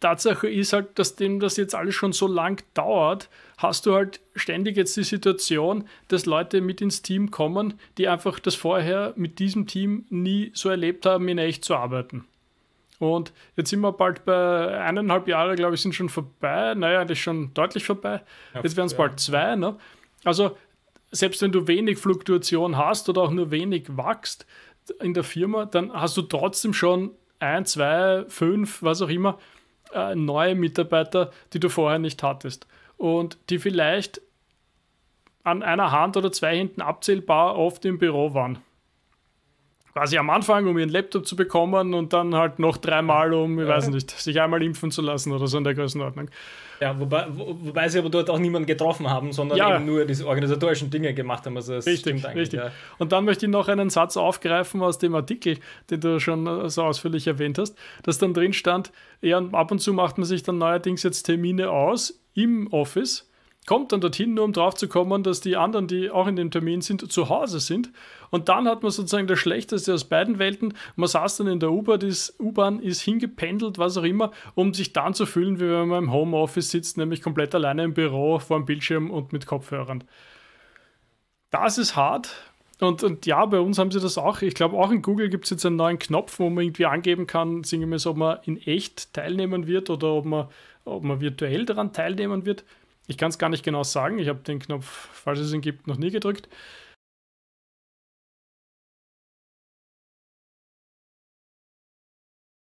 Tatsache ist halt, dass dem das jetzt alles schon so lang dauert, hast du halt ständig jetzt die Situation, dass Leute mit ins Team kommen, die einfach das vorher mit diesem Team nie so erlebt haben, in echt zu arbeiten. Und jetzt sind wir bald bei eineinhalb Jahre, glaube ich, sind schon vorbei. Naja, das ist schon deutlich vorbei. Ja, jetzt werden es ja. bald zwei. Ne? Also, selbst wenn du wenig Fluktuation hast oder auch nur wenig wachst in der Firma, dann hast du trotzdem schon ein, zwei, fünf, was auch immer, äh, neue Mitarbeiter, die du vorher nicht hattest. Und die vielleicht an einer Hand oder zwei Händen abzählbar oft im Büro waren quasi am Anfang, um ihren Laptop zu bekommen und dann halt noch dreimal, um, ich weiß nicht, sich einmal impfen zu lassen oder so in der Größenordnung. Ja, wobei, wo, wobei sie aber dort auch niemanden getroffen haben, sondern ja. eben nur diese organisatorischen Dinge gemacht haben. Also richtig, richtig. Ja. Und dann möchte ich noch einen Satz aufgreifen aus dem Artikel, den du schon so ausführlich erwähnt hast, dass dann drin stand, ja, ab und zu macht man sich dann neuerdings jetzt Termine aus im Office kommt dann dorthin, nur um drauf zu kommen, dass die anderen, die auch in dem Termin sind, zu Hause sind. Und dann hat man sozusagen das Schlechteste aus beiden Welten. Man saß dann in der U-Bahn, ist hingependelt, was auch immer, um sich dann zu fühlen, wie wenn man im Homeoffice sitzt, nämlich komplett alleine im Büro vor dem Bildschirm und mit Kopfhörern. Das ist hart. Und, und ja, bei uns haben sie das auch. Ich glaube, auch in Google gibt es jetzt einen neuen Knopf, wo man irgendwie angeben kann, sinngemäß, ob man in echt teilnehmen wird oder ob man, ob man virtuell daran teilnehmen wird. Ich kann es gar nicht genau sagen. Ich habe den Knopf, falls es ihn gibt, noch nie gedrückt.